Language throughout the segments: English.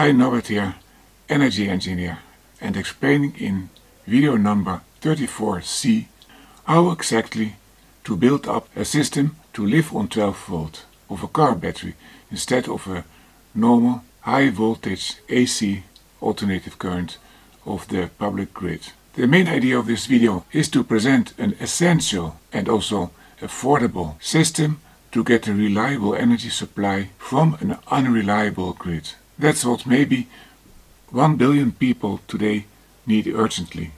Hi Norbert here, energy engineer, and explaining in video number 34C how exactly to build up a system to live on 12 volt of a car battery instead of a normal high voltage AC alternative current of the public grid. The main idea of this video is to present an essential and also affordable system to get a reliable energy supply from an unreliable grid. That's what maybe 1 billion people today need urgently.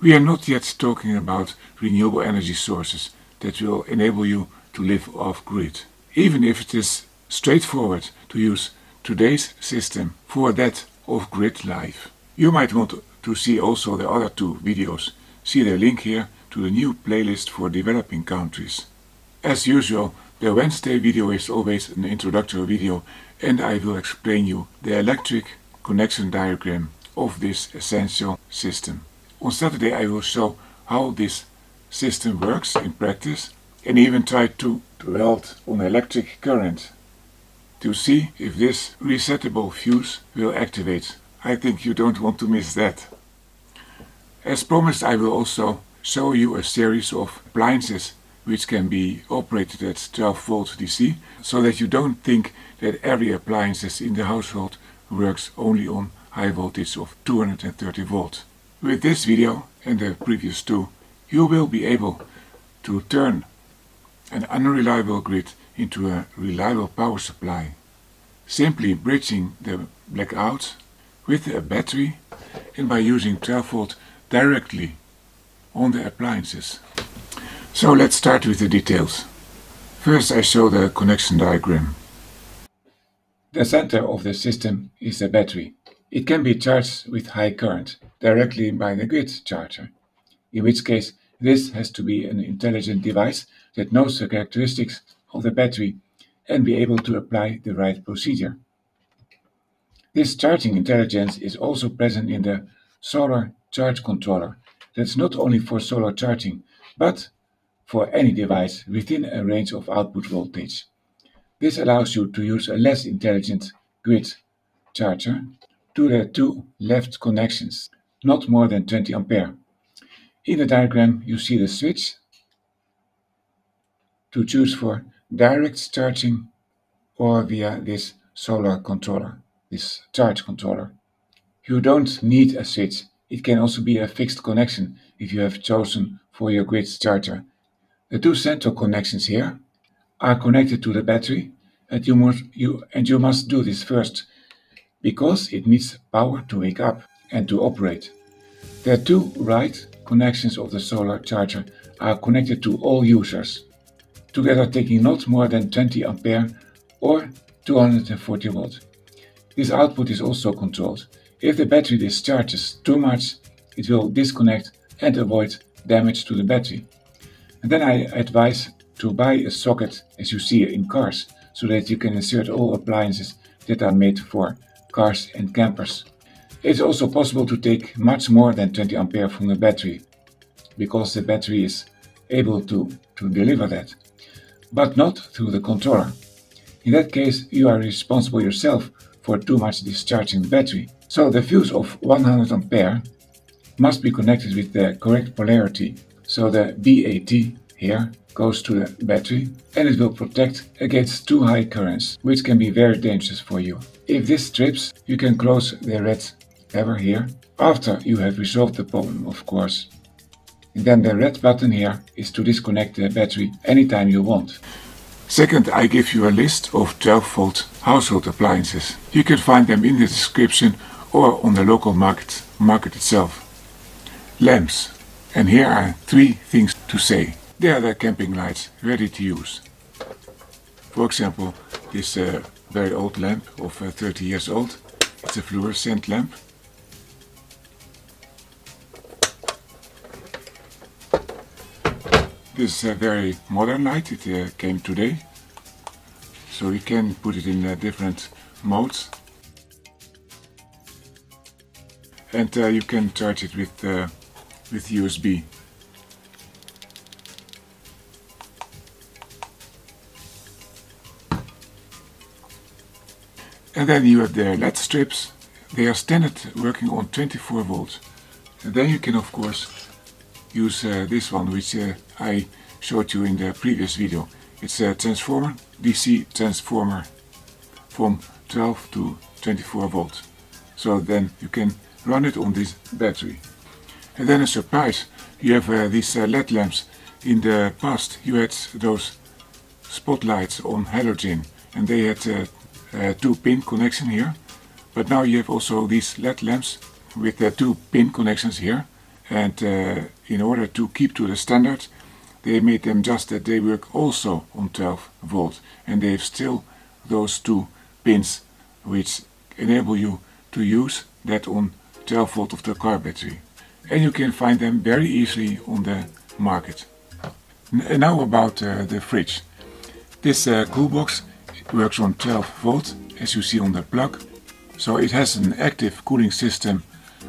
We are not yet talking about renewable energy sources that will enable you to live off-grid. Even if it is straightforward to use today's system for that off-grid life. You might want to see also the other two videos. See the link here to the new playlist for developing countries. As usual, the Wednesday video is always an introductory video and I will explain you the electric connection diagram of this essential system. On Saturday I will show how this system works in practice and even try to, weld on electric current to see if this resettable fuse will activate. I think you don't want to miss that. As promised I will also show you a series of appliances which can be operated at 12 volts DC, so that you don't think that every appliances in the household works only on high voltage of 230 volts. With this video and the previous two, you will be able to turn an unreliable grid into a reliable power supply, simply bridging the blackout with a battery and by using 12 volt directly on the appliances. So let's start with the details. First I show the connection diagram. The center of the system is the battery. It can be charged with high current directly by the grid charger, in which case this has to be an intelligent device that knows the characteristics of the battery and be able to apply the right procedure. This charging intelligence is also present in the solar charge controller. That's not only for solar charging, but for any device within a range of output voltage. This allows you to use a less intelligent grid charger to the two left connections, not more than 20 ampere. In the diagram you see the switch to choose for direct charging or via this solar controller, this charge controller. You don't need a switch, it can also be a fixed connection if you have chosen for your grid charger the two central connections here are connected to the battery and you must, you, and you must do this first because it needs power to wake up and to operate. The two right connections of the solar charger are connected to all users, together taking not more than 20 ampere or 240 volt. This output is also controlled. If the battery discharges too much, it will disconnect and avoid damage to the battery. And then I advise to buy a socket as you see in cars, so that you can insert all appliances that are made for cars and campers. It's also possible to take much more than 20 ampere from the battery, because the battery is able to, to deliver that, but not through the controller. In that case, you are responsible yourself for too much discharging battery. So the fuse of 100 ampere must be connected with the correct polarity so the BAT here goes to the battery and it will protect against too high currents, which can be very dangerous for you. If this trips, you can close the red lever here, after you have resolved the problem of course. And then the red button here is to disconnect the battery anytime you want. Second, I give you a list of 12 volt household appliances. You can find them in the description or on the local market, market itself. Lamps, and here are three things to say. They are the camping lights, ready to use. For example, this uh, very old lamp of uh, 30 years old. It's a fluorescent lamp. This is a very modern light, it uh, came today. So you can put it in uh, different modes. And uh, you can charge it with uh, with USB. And then you have the LED strips. They are standard working on 24 volts. And then you can of course use uh, this one which uh, I showed you in the previous video. It's a transformer, DC transformer from 12 to 24 volts. So then you can run it on this battery. And then a surprise, you have uh, these uh, LED lamps. In the past you had those spotlights on halogen and they had uh, uh two pin connection here. But now you have also these LED lamps with the two pin connections here. And uh, in order to keep to the standard, they made them just that they work also on 12 volt. And they have still those two pins which enable you to use that on 12 volt of the car battery. And you can find them very easily on the market. N now about uh, the fridge. This uh, cool box works on 12 volt as you see on the plug. So it has an active cooling system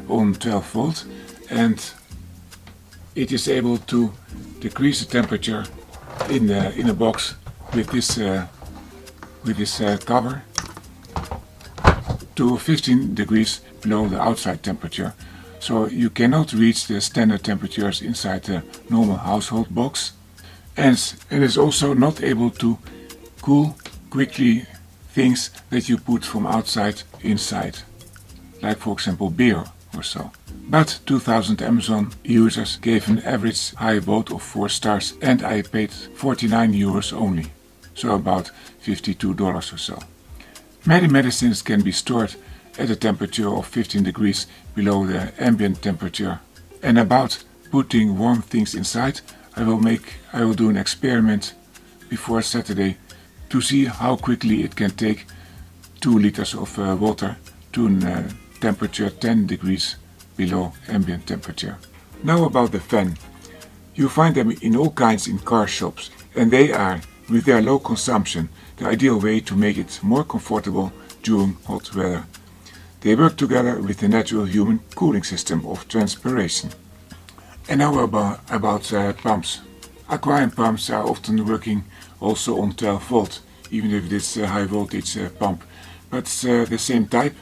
on 12 volt and it is able to decrease the temperature in the in a box with this uh, with this uh, cover to 15 degrees below the outside temperature. So you cannot reach the standard temperatures inside the normal household box. And it is also not able to cool quickly things that you put from outside inside. Like for example beer or so. But 2000 Amazon users gave an average high vote of 4 stars and I paid 49 euros only. So about $52 or so. Many medicines can be stored at a temperature of 15 degrees below the ambient temperature. And about putting warm things inside, I will make I will do an experiment before Saturday to see how quickly it can take 2 liters of uh, water to a uh, temperature 10 degrees below ambient temperature. Now about the fan. You find them in all kinds in car shops and they are, with their low consumption, the ideal way to make it more comfortable during hot weather. They work together with the natural human cooling system of transpiration. And now about, about uh, pumps. Aquarium pumps are often working also on 12 volt, even if it is a high voltage uh, pump. But it's uh, the same type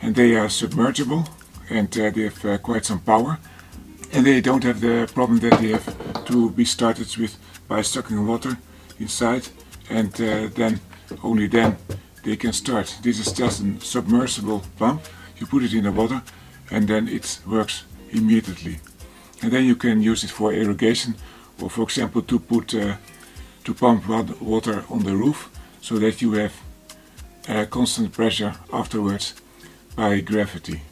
and they are submergible and uh, they have uh, quite some power. And they don't have the problem that they have to be started with by sucking water inside and uh, then only then they can start. This is just a submersible pump. You put it in the water and then it works immediately. And then you can use it for irrigation or for example to put uh, to pump water on the roof so that you have uh, constant pressure afterwards by gravity.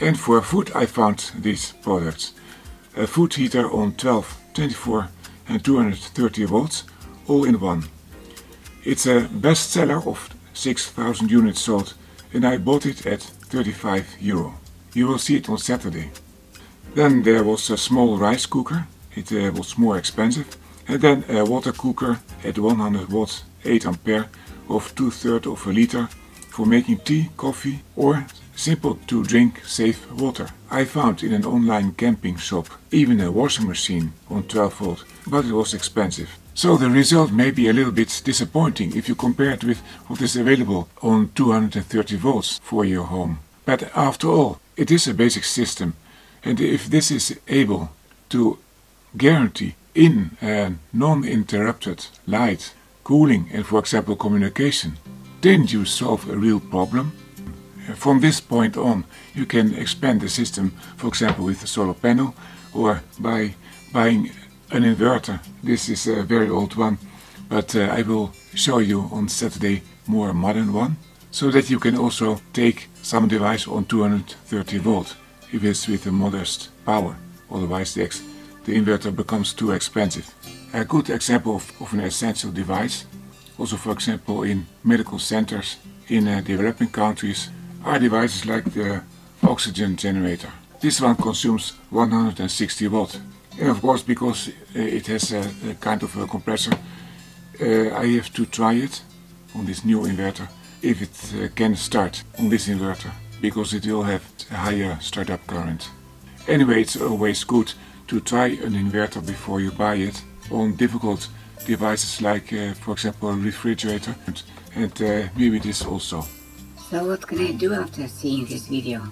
And for food I found these products. A food heater on 12, 24 and 230 volts all in one. It's a bestseller of 6000 units sold and I bought it at 35 euro. You will see it on Saturday. Then there was a small rice cooker, it uh, was more expensive. And then a water cooker at 100 watts, 8 ampere of 2 thirds of a liter for making tea, coffee or simple to drink safe water. I found in an online camping shop even a washing machine on 12 volt, but it was expensive. So the result may be a little bit disappointing if you compare it with what is available on 230 volts for your home. But after all, it is a basic system and if this is able to guarantee in a non-interrupted light, cooling and for example communication, then you solve a real problem from this point on you can expand the system for example with a solar panel or by buying an inverter. This is a very old one but uh, I will show you on Saturday more modern one so that you can also take some device on 230 volt if it's with a modest power otherwise the, the inverter becomes too expensive. A good example of, of an essential device also for example in medical centers in uh, developing countries are devices like the oxygen generator. This one consumes 160 watt. And of course, because uh, it has a, a kind of a compressor, uh, I have to try it on this new inverter if it uh, can start on this inverter because it will have a higher startup current. Anyway, it's always good to try an inverter before you buy it on difficult devices like, uh, for example, a refrigerator and uh, maybe this also. So what can I do after seeing this video?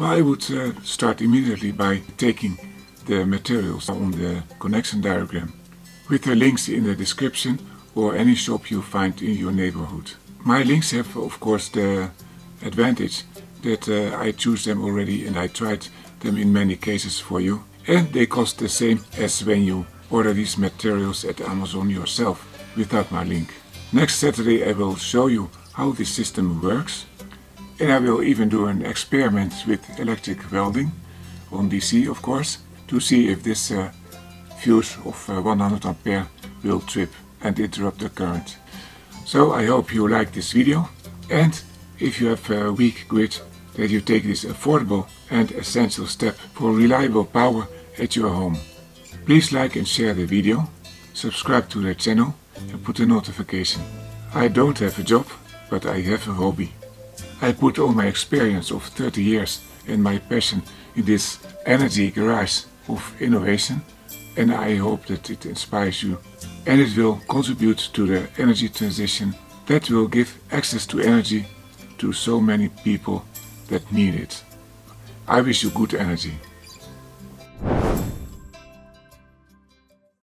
I would uh, start immediately by taking the materials on the connection diagram with the links in the description or any shop you find in your neighborhood. My links have of course the advantage that uh, I choose them already and I tried them in many cases for you and they cost the same as when you order these materials at Amazon yourself without my link. Next Saturday I will show you how this system works and I will even do an experiment with electric welding on DC of course to see if this uh, fuse of uh, 100 ampere will trip and interrupt the current. So I hope you like this video and if you have a weak grid that you take this affordable and essential step for reliable power at your home. Please like and share the video, subscribe to the channel and put a notification. I don't have a job, but I have a hobby. I put all my experience of 30 years and my passion in this energy garage of innovation and I hope that it inspires you and it will contribute to the energy transition that will give access to energy to so many people that need it. I wish you good energy.